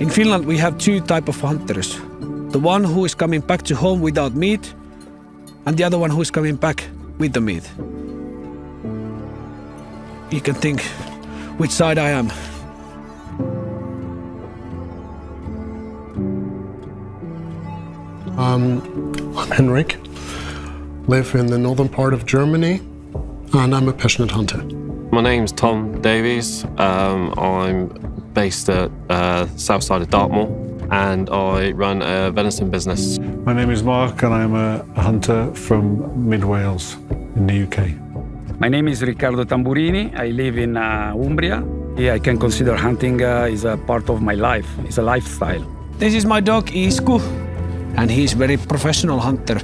In Finland, we have two type of hunters. The one who is coming back to home without meat, and the other one who is coming back with the meat. You can think which side I am. Um, I'm Henrik, live in the northern part of Germany, and I'm a passionate hunter. My name's Tom Davies. Um, I'm based at uh, south side of Dartmoor, and I run a venison business. My name is Mark, and I'm a hunter from mid Wales in the UK. My name is Riccardo Tamburini. I live in uh, Umbria. Yeah, I can consider hunting uh, is a part of my life. It's a lifestyle. This is my dog Isku, and he's a very professional hunter.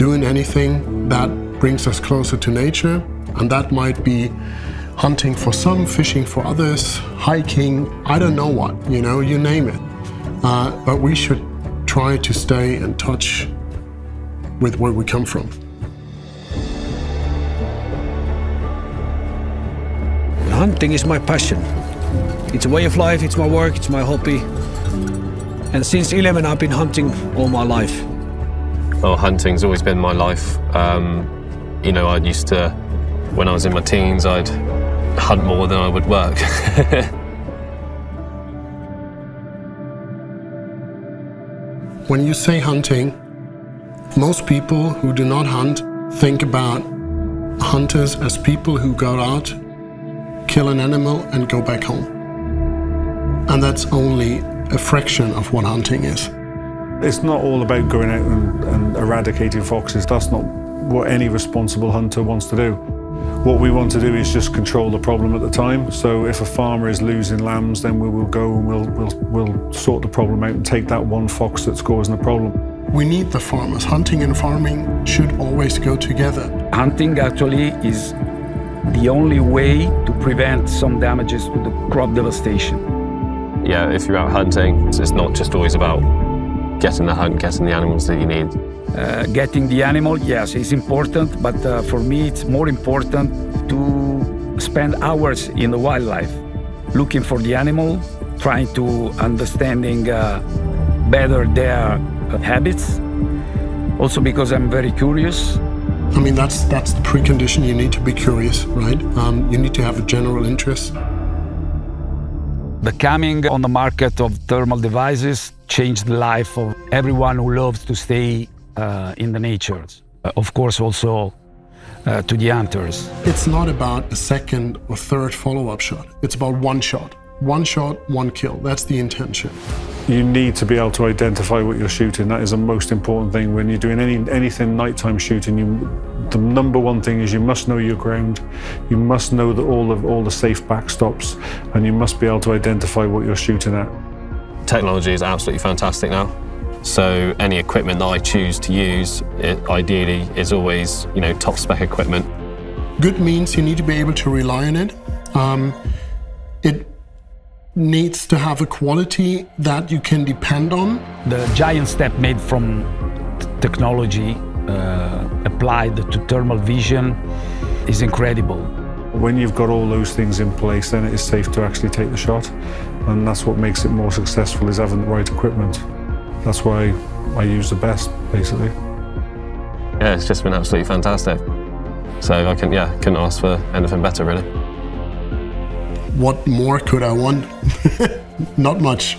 Doing anything that brings us closer to nature, and that might be hunting for some, fishing for others, hiking, I don't know what, you know, you name it. Uh, but we should try to stay in touch with where we come from. Hunting is my passion. It's a way of life, it's my work, it's my hobby. And since 11, I've been hunting all my life. Well, hunting's always been my life. Um, you know, I used to, when I was in my teens, I'd hunt more than I would work. when you say hunting, most people who do not hunt think about hunters as people who go out, kill an animal, and go back home. And that's only a fraction of what hunting is. It's not all about going out and, and eradicating foxes. That's not what any responsible hunter wants to do. What we want to do is just control the problem at the time. So if a farmer is losing lambs, then we will go and we'll, we'll, we'll sort the problem out and take that one fox that's causing the problem. We need the farmers. Hunting and farming should always go together. Hunting actually is the only way to prevent some damages to the crop devastation. yeah, if you're out hunting, it's, it's not just always about getting the hunt, getting the animals that you need. Uh, getting the animal, yes, is important, but uh, for me it's more important to spend hours in the wildlife, looking for the animal, trying to understanding uh, better their uh, habits. Also because I'm very curious. I mean, that's that's the precondition. You need to be curious, right? Um, you need to have a general interest. The coming on the market of thermal devices changed the life of everyone who loves to stay uh, in the nature. Uh, of course, also uh, to the hunters. It's not about a second or third follow-up shot. It's about one shot. One shot, one kill. That's the intention. You need to be able to identify what you're shooting. That is the most important thing when you're doing any anything nighttime shooting. You, the number one thing is you must know your ground. You must know that all of all the safe backstops, and you must be able to identify what you're shooting at. Technology is absolutely fantastic now. So any equipment that I choose to use, it ideally is always, you know, top spec equipment. Good means you need to be able to rely on it. Um, it needs to have a quality that you can depend on. The giant step made from technology uh, applied to thermal vision is incredible. When you've got all those things in place, then it is safe to actually take the shot, and that's what makes it more successful is having the right equipment. That's why I use the best, basically. Yeah, it's just been absolutely fantastic. So I can, yeah, couldn't ask for anything better, really. What more could I want? Not much.